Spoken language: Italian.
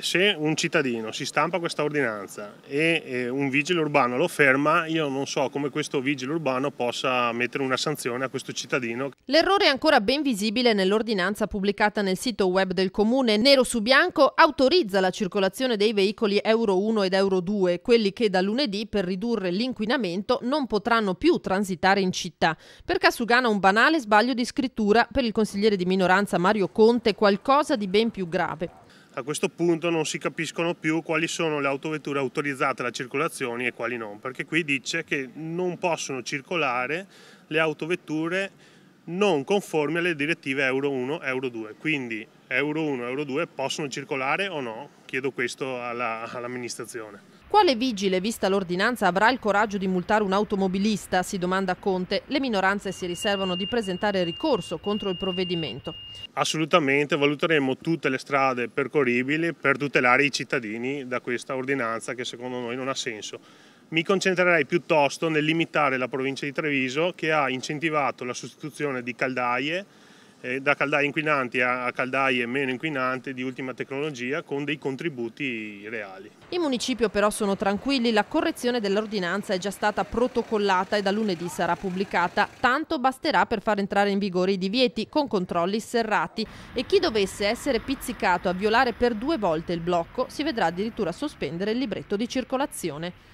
Se un cittadino si stampa questa ordinanza e un vigile urbano lo ferma, io non so come questo vigile urbano possa mettere una sanzione a questo cittadino. L'errore è ancora ben visibile nell'ordinanza pubblicata nel sito web del comune. Nero su bianco autorizza la circolazione dei veicoli Euro 1 ed Euro 2, quelli che da lunedì per ridurre l'inquinamento non potranno più transitare in città. Per Casugana un banale sbaglio di scrittura, per il consigliere di minoranza Mario Conte qualcosa di ben più grave a questo punto non si capiscono più quali sono le autovetture autorizzate alla circolazione e quali non, perché qui dice che non possono circolare le autovetture non conformi alle direttive Euro 1 e Euro 2, quindi Euro 1 e Euro 2 possono circolare o no? Chiedo questo all'amministrazione. Quale vigile, vista l'ordinanza, avrà il coraggio di multare un automobilista? Si domanda Conte. Le minoranze si riservano di presentare ricorso contro il provvedimento. Assolutamente, valuteremo tutte le strade percorribili per tutelare i cittadini da questa ordinanza che secondo noi non ha senso. Mi concentrerei piuttosto nel limitare la provincia di Treviso che ha incentivato la sostituzione di caldaie eh, da caldaie inquinanti a, caldaie meno inquinanti di ultima tecnologia con dei contributi reali. I municipio però sono tranquilli, la correzione dell'ordinanza è già stata protocollata e da lunedì sarà pubblicata. Tanto basterà per far entrare in vigore i divieti con controlli serrati e chi dovesse essere pizzicato a violare per due volte il blocco si vedrà addirittura sospendere il libretto di circolazione.